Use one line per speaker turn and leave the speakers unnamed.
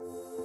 you